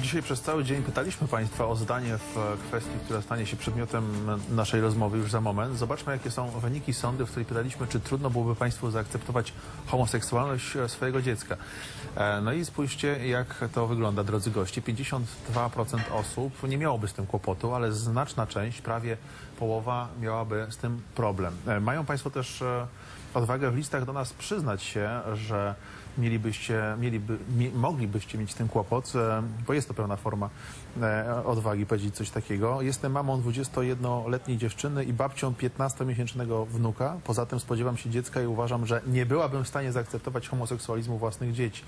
Dzisiaj przez cały dzień pytaliśmy Państwa o zdanie w kwestii, która stanie się przedmiotem naszej rozmowy już za moment. Zobaczmy, jakie są wyniki sądu, w której pytaliśmy, czy trudno byłoby Państwu zaakceptować homoseksualność swojego dziecka. E, No i spójrzcie, jak to wygląda, drodzy goście. 52% osób nie miałoby z tym kłopotu, ale znaczna część, prawie połowa, miałaby z tym problem. E, Mają Państwo też e, odwagę w listach do nas przyznać się, że mielibyście, mieliby, mi, moglibyście mieć z tym kłopot, e, bo jest to pewna forma e, odwagi powiedzieć coś takiego. Jestem mamą 21-letniej dziewczyny i babcią 15-miesięcznego wnuka. Poza tym spodziewam się dziecka i uważam, że nie byłabym w stanie zaakceptować homoseksualizmu własnych dzieci.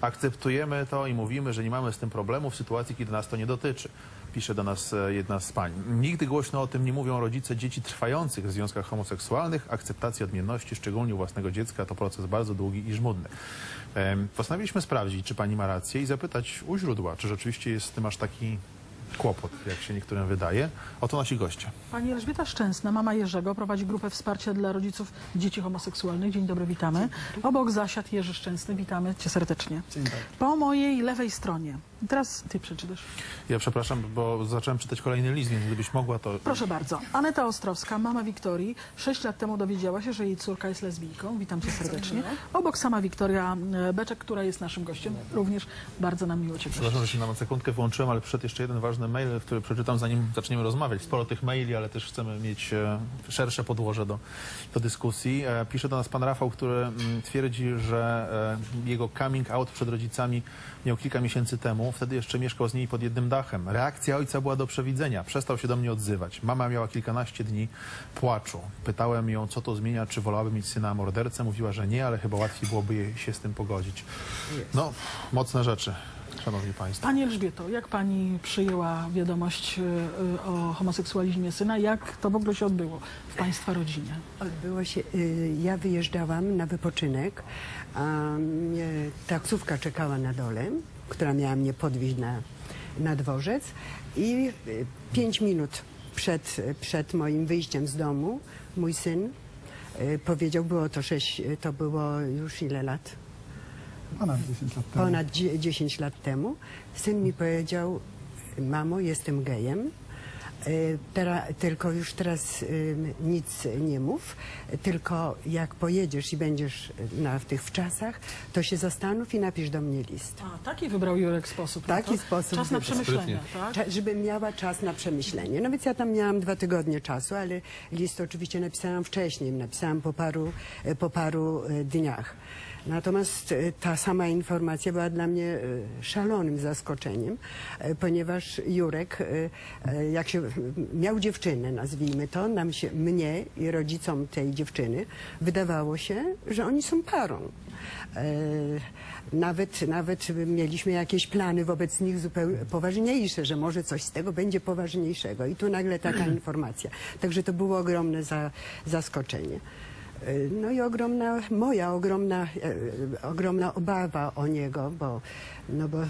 Akceptujemy to i mówimy, że nie mamy z tym problemu w sytuacji, kiedy nas to nie dotyczy. Pisze do nas e, jedna z pań. Nigdy głośno o tym nie mówią rodzice dzieci trwających w związkach homoseksualnych. Akceptacja odmienności, szczególnie u własnego dziecka, to proces bardzo długi i żmudny. Postanowiliśmy sprawdzić, czy pani ma rację i zapytać u źródła, czy rzeczywiście jest z tym aż taki kłopot, jak się niektórym wydaje. Oto nasi goście. Pani Elżbieta Szczęsna, mama Jerzego, prowadzi grupę wsparcia dla rodziców dzieci homoseksualnych. Dzień dobry, witamy. Obok zasiadł Jerzy Szczęsny, witamy cię serdecznie. Po mojej lewej stronie. Teraz ty przeczytasz. Ja przepraszam, bo zacząłem czytać kolejny list, więc gdybyś mogła, to... Proszę bardzo. Aneta Ostrowska, mama Wiktorii, sześć lat temu dowiedziała się, że jej córka jest lesbijką. Witam cię serdecznie. Obok sama Wiktoria e, Beczek, która jest naszym gościem. Również bardzo nam miło cię gościć. Przepraszam, że się na sekundkę wyłączyłem, ale przyszedł jeszcze jeden ważny mail, który przeczytam, zanim zaczniemy rozmawiać. Sporo tych maili, ale też chcemy mieć e, szersze podłoże do, do dyskusji. E, Pisze do nas pan Rafał, który mm, twierdzi, że jego coming out przed rodzicami miał kilka miesięcy temu. Wtedy jeszcze mieszkał z nimi pod jednym dachem. Reakcja ojca była do przewidzenia. Przestał się do mnie odzywać. Mama miała kilkanaście dni płaczu. Pytałem ją, co to zmienia, czy wolałaby mieć syna mordercę. Mówiła, że nie, ale chyba łatwiej byłoby jej się z tym pogodzić. No, mocne rzeczy, szanowni państwo. Pani Elżbieto, jak pani przyjęła wiadomość e, e, o homoseksualizmie syna? Jak to w ogóle się odbyło w państwa rodzinie? Odbyło się, y, ja wyjeżdżałam na wypoczynek, a taksówka czekała na dole, która miała mnie podwieźć na, na dworzec i y, pięć minut przed, przed moim wyjściem z domu mój syn y, powiedział, było to sześć, to było już ile lat? Ponad 10 lat temu. ponad dzie- 10 lat temu, syn mi powiedział, mamo, jestem gejem, Tera, tylko już teraz y, nic nie mów, tylko jak pojedziesz i będziesz na, w tych wczasach, to się zastanów i napisz do mnie list. A, taki wybrał Jurek sposób. na Taki to? sposób Czas na wybrał. przemyślenia, tak? Cza- żebym miała czas na przemyślenie. No więc ja tam miałam dwa tygodnie czasu, ale list oczywiście napisałam wcześniej, napisałam po paru, e, po paru e, dniach. Natomiast e, ta sama informacja była dla mnie e, szalonym zaskoczeniem, e, ponieważ Jurek, jak się miał dziewczynę, nazwijmy to, nam się, mnie i rodzicom tej dziewczyny wydawało się, że oni są parą. Nawet, nawet mieliśmy jakieś plany wobec nich zupełnie poważniejsze, że może coś z tego będzie poważniejszego. I tu nagle taka informacja. Także to było ogromne za, zaskoczenie. E, No i ogromna, moja ogromna, e, ogromna obawa o niego, bo, no bo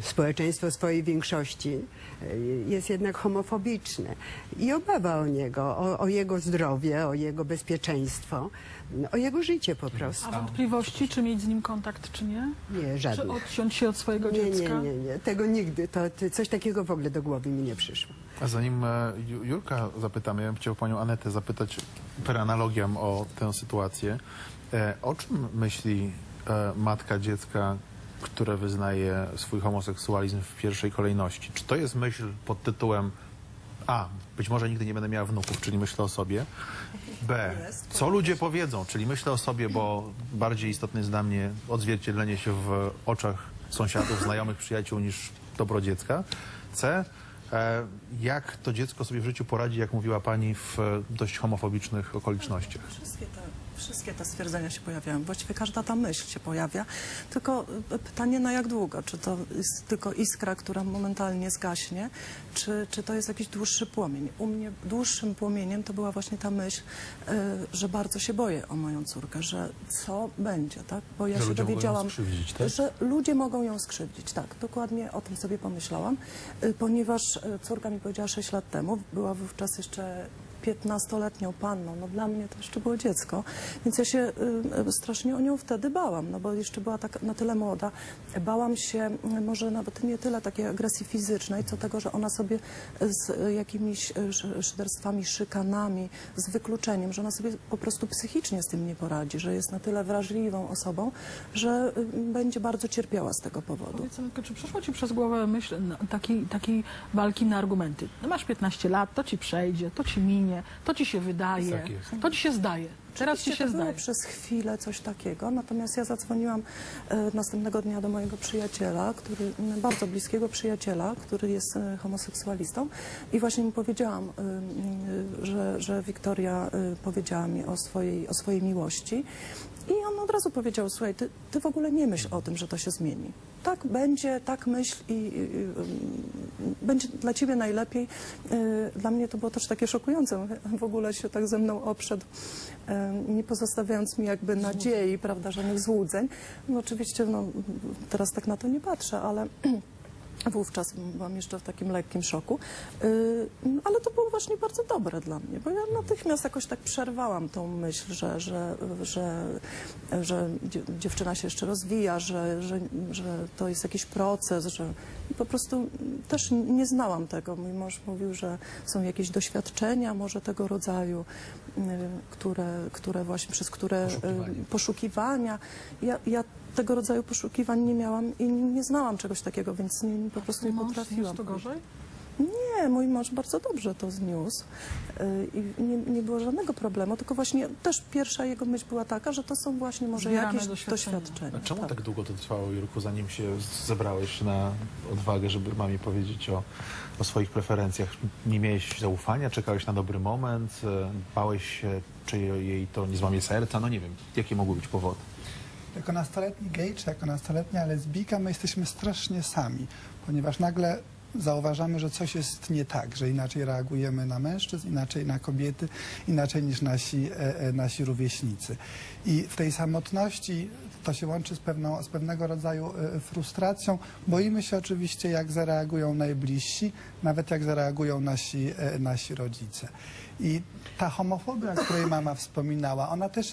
społeczeństwo w swojej większości e, jest jednak homofobiczne i obawa o niego, o, o jego zdrowie, o jego bezpieczeństwo, o jego życie po prostu. A wątpliwości, czy mieć z nim kontakt, czy nie? Nie, Czy żadnych. odciąć się od swojego Nie, nie, dziecka? nie, nie, tego nigdy, to, to coś takiego w ogóle do głowy mi nie przyszło. A zanim e, Ju- Jurka zapytamy, ja bym chciał panią Anetę zapytać per analogiam o tę sytuację. E, o czym myśli matka dziecka, które wyznaje swój homoseksualizm w pierwszej kolejności? Czy to jest myśl pod tytułem A, być może nigdy nie będę miała wnuków, czyli myślę o sobie. B, co ludzie powiedzą, czyli myślę o sobie, bo bardziej istotne jest dla mnie odzwierciedlenie się w oczach sąsiadów, znajomych, przyjaciół niż dobro dziecka. C, e, jak to dziecko sobie w życiu poradzi, jak mówiła pani, w dość homofobicznych okolicznościach. Wszystkie te, wszystkie te stwierdzenia się pojawiają. Właściwie każda ta myśl się pojawia. Tylko y, pytanie na jak długo? Czy to jest tylko iskra, która momentalnie zgaśnie, czy, czy to jest jakiś dłuższy płomień? U mnie dłuższym płomieniem to była właśnie ta myśl, y, że bardzo się boję o moją córkę, że co będzie, tak? Bo ja Że się dowiedziałam, tak? że ludzie mogą ją skrzywdzić. Tak, dokładnie o tym sobie pomyślałam, y, ponieważ y, córka mi powiedziała 6 lat temu, była wówczas jeszcze 15-letnią panną. No dla mnie to jeszcze było dziecko, więc ja się y, y, strasznie o nią wtedy bałam, no bo jeszcze była tak na tyle młoda. Bałam się y, może nawet nie tyle takiej agresji fizycznej, co tego, że ona sobie z y, jakimiś sz- szyderstwami, szykanami, z wykluczeniem, że ona sobie po prostu psychicznie z tym nie poradzi, że jest na tyle wrażliwą osobą, że będzie bardzo cierpiała z tego powodu. Powiedz, czy przeszła ci przez głowę myśl takiej, takiej walki na argumenty? No masz 15 lat, to ci przejdzie, to ci minie, to ci się wydaje, Tak to ci się zdaje. Teraz ci się to było zdaje. przez chwilę coś takiego, natomiast ja zadzwoniłam e, następnego dnia do mojego przyjaciela, który, bardzo bliskiego przyjaciela, który jest e, homoseksualistą i właśnie mu powiedziałam, e, e, że, że Wiktoria e, powiedziała mi o swojej, o swojej miłości i on od razu powiedział, słuchaj, ty, ty w ogóle nie myśl o tym, że to się zmieni. Tak będzie, tak myśl i, i, i ym, będzie dla ciebie najlepiej. Y, Dla mnie to było też takie szokujące. W ogóle się tak ze mną oprzedł, ym, nie pozostawiając mi jakby nadziei, prawda, żadnych złudzeń. No oczywiście, no, teraz tak na to nie patrzę, ale Wówczas byłam jeszcze w takim lekkim szoku, ale to było właśnie bardzo dobre dla mnie, bo ja natychmiast jakoś tak przerwałam tą myśl, że, że, że, że dzie- dziewczyna się jeszcze rozwija, że, że, że to jest jakiś proces, że po prostu też nie znałam tego. Mój mąż mówił, że są jakieś doświadczenia może tego rodzaju, yy, które, które właśnie przez które yy, Poszukiwania. poszukiwania. Ja, ja tego rodzaju poszukiwań nie miałam i nie znałam czegoś takiego, więc nie, po prostu nie potrafiłam. zniósł to gorzej? Nie, mój mąż bardzo dobrze to zniósł y, i nie, nie było żadnego problemu, tylko właśnie też pierwsza jego myśl była taka, że to są właśnie może Zbierane jakieś doświadczenia. doświadczenia. A czemu tak. tak długo to trwało, Jurku, zanim się zebrałeś na odwagę, żeby mamie powiedzieć o, o swoich preferencjach? Nie miałeś zaufania, czekałeś na dobry moment, e, bałeś się, czy jej to nie złamie serca? No nie wiem, jakie mogły być powody? Jako nastoletni gej czy jako nastoletnia lesbijka my jesteśmy strasznie sami, ponieważ nagle zauważamy, że coś jest nie tak, że inaczej reagujemy na mężczyzn, inaczej na kobiety, inaczej niż nasi, e, e, nasi rówieśnicy. I w tej samotności to się łączy z, pewną, z pewnego rodzaju e, frustracją. Boimy się oczywiście, jak zareagują najbliżsi, nawet jak zareagują nasi, nasi rodzice. I ta homofobia, o której mama wspominała, ona też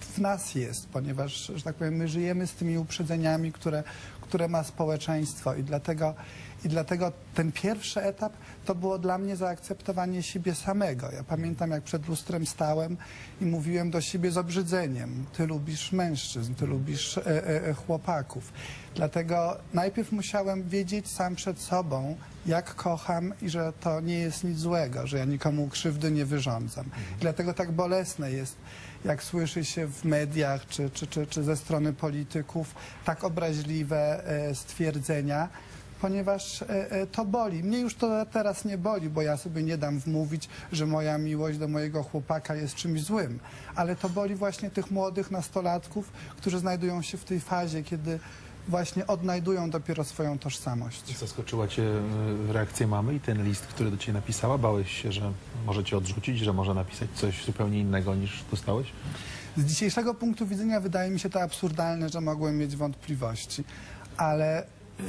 w nas jest, ponieważ, że tak powiem, my żyjemy z tymi uprzedzeniami, które, które ma społeczeństwo i dlatego, i dlatego ten pierwszy etap to było dla mnie zaakceptowanie siebie samego. Ja pamiętam, jak przed lustrem stałem i mówiłem do siebie z obrzydzeniem, ty lubisz mężczyzn, ty lubisz e, e, e, chłopaków. Dlatego najpierw musiałem wiedzieć sam przed sobą, jak kocham i że to nie jest nic złego, że ja nikomu krzywdy nie wyrządzam. Dlatego tak bolesne jest, jak słyszy się w mediach czy, czy, czy, czy ze strony polityków tak obraźliwe e, stwierdzenia, ponieważ e, e, to boli. Mnie już to teraz nie boli, bo ja sobie nie dam wmówić, że moja miłość do mojego chłopaka jest czymś złym. Ale to boli właśnie tych młodych nastolatków, którzy znajdują się w tej fazie, kiedy właśnie odnajdują dopiero swoją tożsamość. Zaskoczyła cię e, reakcja mamy i ten list, który do ciebie napisała? Bałeś się, że może cię odrzucić, że może napisać coś zupełnie innego niż dostałeś? Z dzisiejszego punktu widzenia wydaje mi się to absurdalne, że mogłem mieć wątpliwości, ale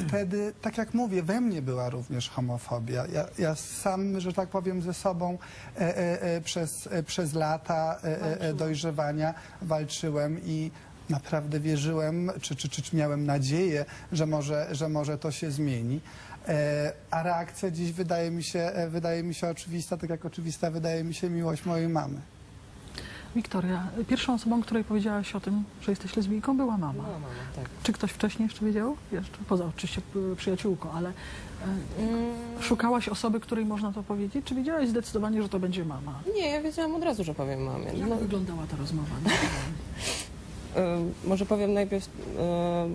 wtedy, tak jak mówię, we mnie była również homofobia. Ja, ja sam, że tak powiem, ze sobą e, e, e, przez, e, przez lata e, e, e, dojrzewania walczyłem i naprawdę wierzyłem, czy, czy, czy, czy miałem nadzieję, że może, że może to się zmieni. E, a reakcja dziś wydaje mi, się, e, wydaje mi się oczywista, tak jak oczywista wydaje mi się miłość mojej mamy. Wiktoria, pierwszą osobą, której powiedziałaś o tym, że jesteś lesbijką, była mama. Mama, mama, tak. Czy ktoś wcześniej jeszcze wiedział? Jeszcze, poza oczywiście przyjaciółką, ale e, Mm, szukałaś osoby, której można to powiedzieć? Czy wiedziałaś zdecydowanie, że to będzie mama? nie, ja wiedziałam od razu, że powiem mamie. Jak No, wyglądała ta rozmowa? y, może powiem najpierw, y,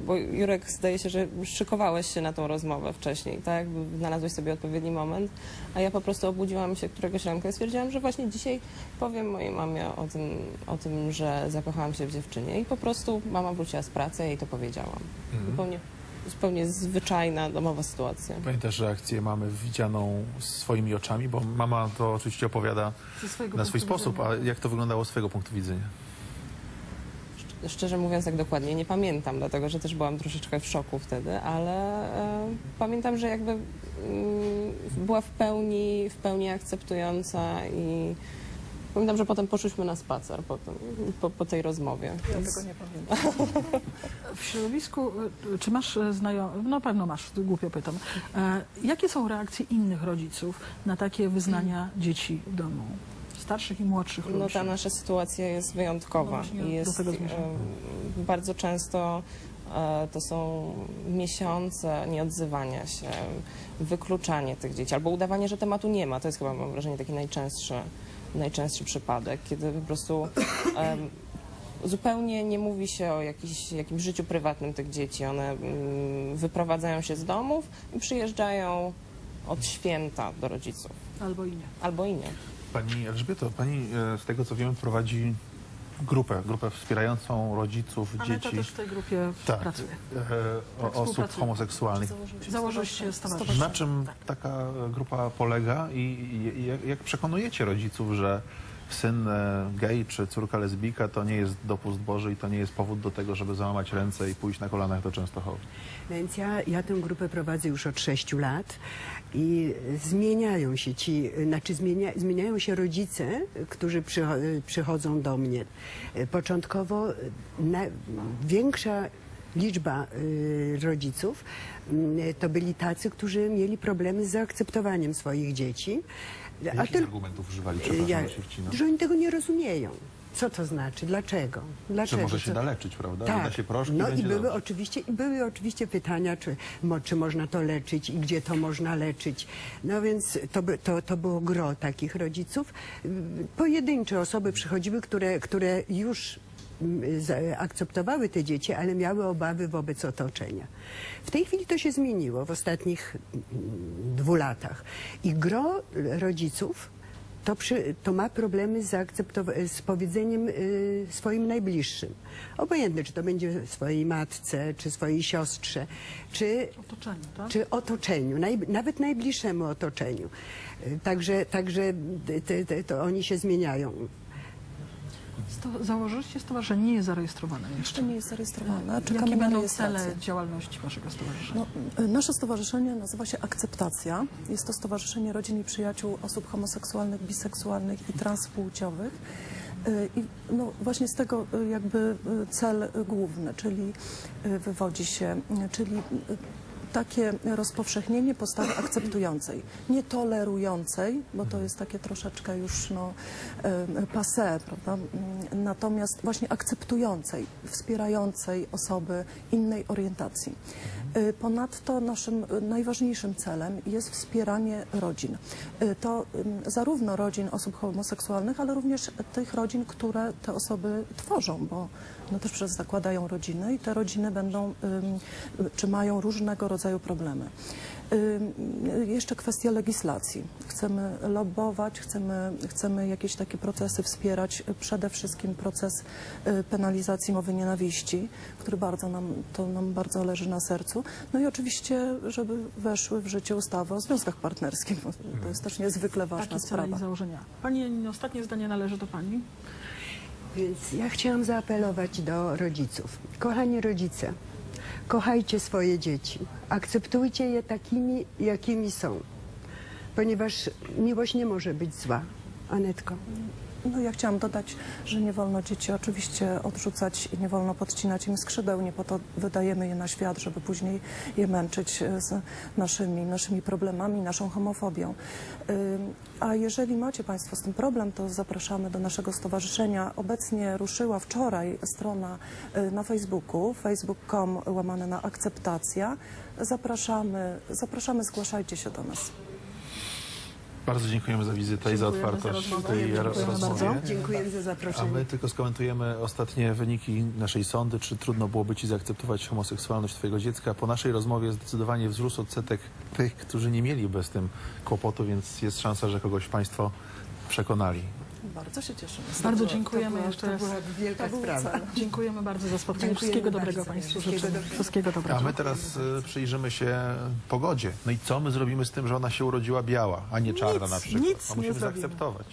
bo Jurek zdaje się, że szykowałeś się na tą rozmowę wcześniej, tak? Znalazłeś sobie odpowiedni moment, a ja po prostu obudziłam się któregoś ranka i stwierdziłam, że właśnie dzisiaj powiem mojej mamie o tym, o tym, że zakochałam się w dziewczynie i po prostu mama wróciła z pracy i jej to powiedziałam. Zupełnie, zupełnie zwyczajna, domowa sytuacja. Pamiętasz reakcję mamy widzianą swoimi oczami? Bo mama to oczywiście opowiada na swój sposób, widzenia. a jak to wyglądało z twojego punktu widzenia? Szczerze mówiąc, tak dokładnie nie pamiętam, dlatego że też byłam troszeczkę w szoku wtedy, ale e, pamiętam, że jakby mm, była w pełni, w pełni akceptująca i pamiętam, że potem poszliśmy na spacer po, tym, po, po tej rozmowie. Ja Więc- tego nie pamiętam. W środowisku, y, czy masz znajomych, no pewno masz, głupio pytam, e, jakie są reakcje innych rodziców na takie wyznania dzieci w domu? Starszych i młodszych No również. ta nasza sytuacja jest wyjątkowa No jest bardzo często e, to są miesiące nieodzywania się, wykluczanie tych dzieci albo udawanie, że tematu nie ma. To jest chyba mam wrażenie taki najczęstszy, najczęstszy przypadek, kiedy po prostu em, zupełnie nie mówi się o jakiś, jakimś życiu prywatnym tych dzieci. One mm, wyprowadzają się z domów i przyjeżdżają od święta do rodziców. Albo i nie. Albo i nie. Pani Elżbieto, pani e, z tego co wiemy prowadzi grupę, grupę wspierającą rodziców, Aneta dzieci, też w tej grupie tak, pracuje. e, o, osób współpracuje. homoseksualnych. Założyliście stowarzyszenie. Na czym taka grupa polega i, i jak przekonujecie rodziców, że syn e, gej czy córka lesbijka to nie jest dopust Boży i to nie jest powód do tego, żeby załamać ręce i pójść na kolanach do Częstochowy? Więc ja, ja tę grupę prowadzę już od sześciu lat i zmieniają się ci, znaczy zmienia, zmieniają się rodzice, którzy przycho- przychodzą do mnie. Początkowo na, większa liczba y, rodziców y, to byli tacy, którzy mieli problemy z zaakceptowaniem swoich dzieci. Jakich tyl- argumentów używali? Przepraszam, ja, że oni tego nie rozumieją. Co to znaczy? Dlaczego? Dlaczego? może się Co- da leczyć, prawda? tak. Da się proszki no i były dobrze. oczywiście, i były oczywiście pytania, czy, mo, czy można to leczyć i gdzie to można leczyć. No więc to, by, to, to było gro takich rodziców. Pojedyncze osoby przychodziły, które, które już akceptowały te dzieci, ale miały obawy wobec otoczenia. W tej chwili to się zmieniło w ostatnich mm, dwóch latach. I gro rodziców to, przy, to ma problemy z, z powiedzeniem y, swoim najbliższym. Obojętne, czy to będzie swojej matce, czy swojej siostrze, czy, Otoczeniu, tak? czy otoczeniu, naj, nawet najbliższemu otoczeniu. Y, Także, także te, te, to oni się zmieniają. Sto, założyliście stowarzyszenie, nie jest zarejestrowane jeszcze. Nie jest zarejestrowane. Czekamy Jakie będą cele działalności waszego stowarzyszenia? No, y, nasze stowarzyszenie nazywa się Akceptacja. Jest to Stowarzyszenie Rodzin i Przyjaciół Osób Homoseksualnych, Biseksualnych i Transpłciowych. Y, I no, właśnie z tego y, jakby cel główny, czyli wywodzi się, czyli takie rozpowszechnienie postawy akceptującej, nie tolerującej, bo to jest takie troszeczkę już no, passé, prawda? Natomiast właśnie akceptującej, wspierającej osoby innej orientacji. Y, Ponadto naszym y, najważniejszym celem jest wspieranie rodzin. Y, To zarówno rodzin osób homoseksualnych, ale również tych rodzin, które te osoby tworzą, bo no też przez zakładają rodziny i te rodziny będą, czy mają różnego rodzaju problemy. Jeszcze kwestia legislacji. Chcemy lobbować, chcemy, chcemy jakieś takie procesy wspierać, przede wszystkim proces y, penalizacji mowy nienawiści, który bardzo nam, to nam bardzo leży na sercu. No i oczywiście, żeby weszły w życie ustawy o związkach partnerskich. bo To jest też niezwykle ważna Takie cele sprawa. i założenia. Pani Janino, ostatnie zdanie należy do pani. Więc ja chciałam zaapelować do rodziców. Kochani rodzice, kochajcie swoje dzieci. Akceptujcie je takimi, jakimi są. Ponieważ miłość nie może być zła. Anetko. No ja chciałam dodać, że nie wolno dzieci oczywiście odrzucać i nie wolno podcinać im skrzydeł, nie po to wydajemy je na świat, żeby później je męczyć e, z naszymi, naszymi problemami, naszą homofobią. Ym, A jeżeli macie Państwo z tym problem, to zapraszamy do naszego stowarzyszenia. Obecnie ruszyła wczoraj strona y, na Facebooku, facebook.com łamane na akceptacja. Zapraszamy, zapraszamy, zgłaszajcie się do nas. Bardzo dziękujemy za wizytę i za Dziękujemy za otwartość rozmowę. tej Dziękujemy bardzo. Dziękuję za A zaproszenie. my tylko skomentujemy ostatnie wyniki naszej sądy, czy trudno byłoby Ci zaakceptować homoseksualność Twojego dziecka. Po naszej rozmowie zdecydowanie wzrósł odsetek tych, którzy nie mieliby z tym kłopotu, więc jest szansa, że kogoś Państwo przekonali. Bardzo się cieszymy. Bardzo To dziękujemy jeszcze To raz. była wielka To sprawa. Dziękujemy bardzo za spotkanie. Dziękujemy Wszystkiego bardzo. dobrego Państwu Wszystkiego życzymy. dobrego. Wszystkiego dobrego. A my teraz y, przyjrzymy się pogodzie. No i co my zrobimy z tym, że ona się urodziła biała, a nie czarna Nic, na przykład? nic A nie musimy zrobimy. zaakceptować.